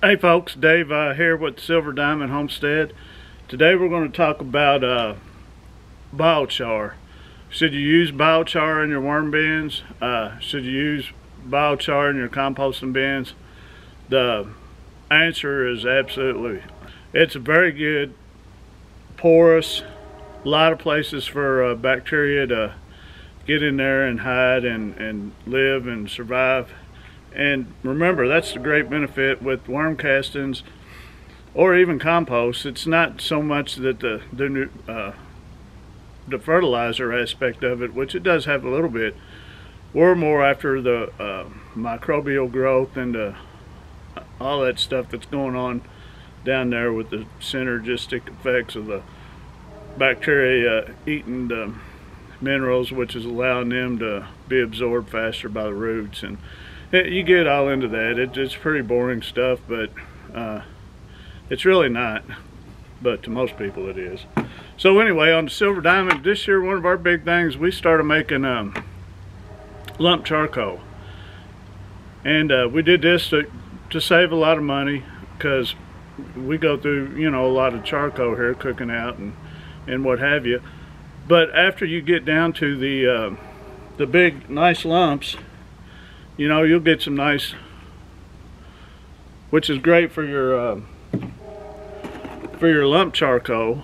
Hey folks, Dave uh, here with Silver Diamond Homestead. Today we're going to talk about uh, biochar. Should you use biochar in your worm bins? Uh, should you use biochar in your composting bins? The answer is absolutely. It's a very good, porous, a lot of places for uh, bacteria to get in there and hide and, and live and survive. And remember, that's the great benefit with worm castings or even compost. It's not so much that the the, uh, the fertilizer aspect of it, which it does have a little bit. We're more after the uh, microbial growth and the, all that stuff that's going on down there with the synergistic effects of the bacteria eating the minerals, which is allowing them to be absorbed faster by the roots and you get all into that. It, it's pretty boring stuff, but uh, it's really not. But to most people, it is. So anyway, on the Silver Diamond, this year one of our big things, we started making um, lump charcoal. And uh, we did this to, to save a lot of money because we go through, you know, a lot of charcoal here, cooking out and, and what have you. But after you get down to the, uh, the big, nice lumps, you know, you'll get some nice, which is great for your, uh, for your lump charcoal.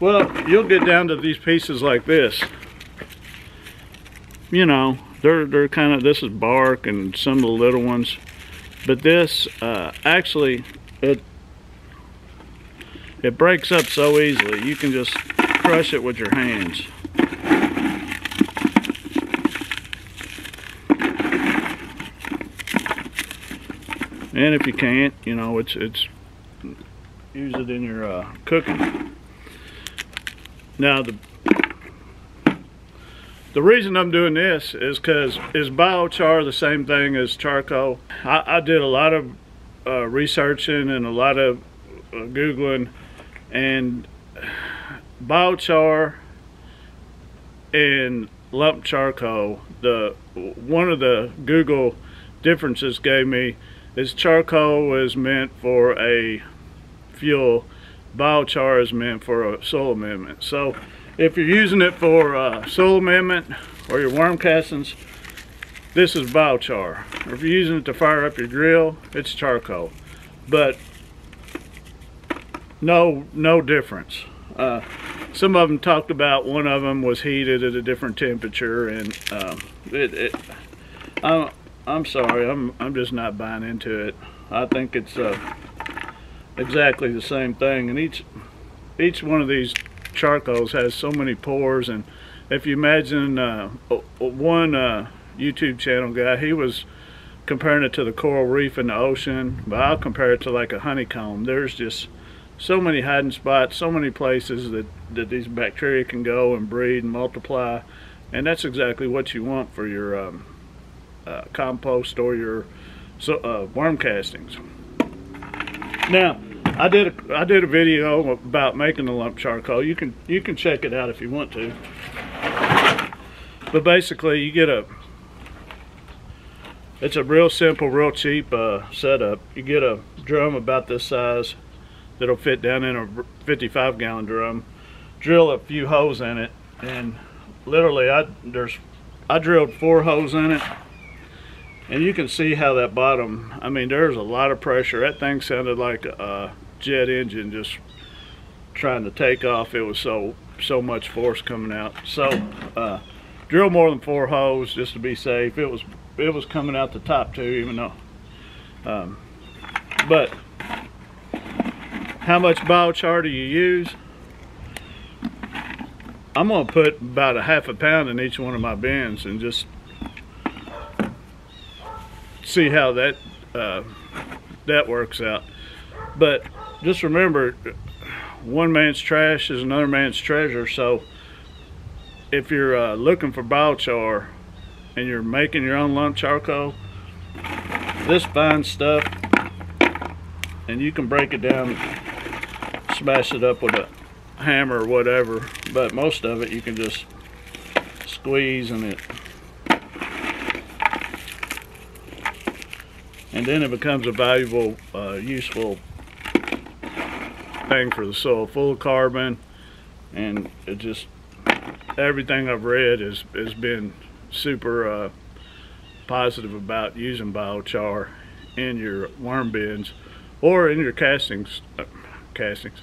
Well, you'll get down to these pieces like this. You know, they're, they're kind of, this is bark and some of the little ones. But this, uh, actually, it, it breaks up so easily. You can just crush it with your hands. And if you can't you know it's it's use it in your uh, cooking. Now the the reason I'm doing this is because is biochar the same thing as charcoal? I, I did a lot of uh, researching and a lot of uh, googling and biochar and lump charcoal the one of the Google differences gave me this charcoal is meant for a fuel. Biochar is meant for a soil amendment. So if you're using it for uh, soil amendment or your worm castings, this is biochar. If you're using it to fire up your grill, it's charcoal. But no, no difference. Uh, some of them talked about one of them was heated at a different temperature and um, it, it I, I'm sorry, I'm I'm just not buying into it. I think it's uh, exactly the same thing, and each each one of these charcoals has so many pores, and if you imagine uh, one uh, YouTube channel guy, he was comparing it to the coral reef in the ocean, but I'll compare it to like a honeycomb. There's just so many hiding spots, so many places that, that these bacteria can go and breed and multiply, and that's exactly what you want for your um, uh, compost or your so, uh, worm castings. Now, I did a, I did a video about making the lump charcoal. You can you can check it out if you want to. But basically, you get a it's a real simple, real cheap uh, setup. You get a drum about this size that'll fit down in a 55 gallon drum. Drill a few holes in it, and literally, I there's I drilled four holes in it and you can see how that bottom I mean there's a lot of pressure. That thing sounded like a jet engine just trying to take off. It was so so much force coming out. So uh, drill more than four holes just to be safe. It was it was coming out the top too even though um, but how much biochar do you use? I'm gonna put about a half a pound in each one of my bins and just see how that uh, that works out. But just remember, one man's trash is another man's treasure. So if you're uh, looking for biochar and you're making your own lump charcoal, this fine stuff, and you can break it down, smash it up with a hammer or whatever. But most of it you can just squeeze and it and then it becomes a valuable, uh, useful thing for the soil, full of carbon, and it just everything I've read has has been super uh, positive about using biochar in your worm bins or in your castings, uh, castings,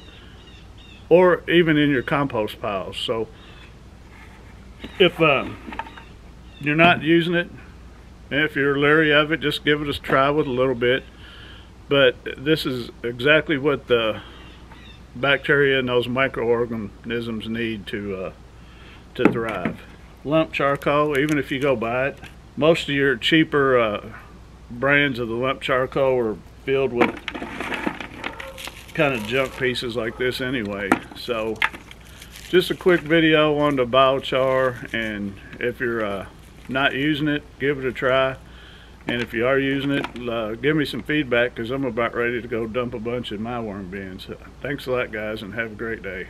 or even in your compost piles. So if um, you're not using it, if you're leery of it, just give it a try with a little bit. But this is exactly what the bacteria and those microorganisms need to uh, to thrive. Lump charcoal, even if you go buy it, most of your cheaper uh, brands of the lump charcoal are filled with kind of junk pieces like this anyway. So just a quick video on the biochar and if you're uh, not using it, give it a try. And if you are using it, uh, give me some feedback because I'm about ready to go dump a bunch in my worm bins. Thanks a lot, guys, and have a great day.